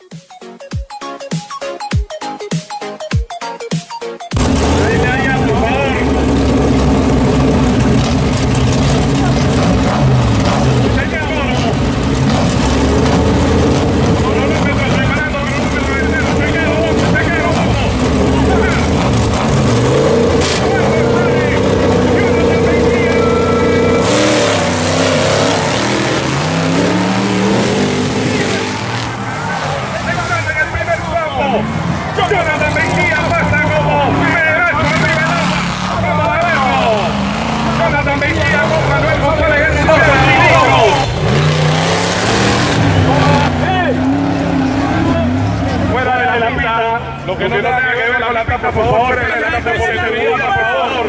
you. lo que no tenga que ver con la tapa, por favor, la tapa por este video, por favor.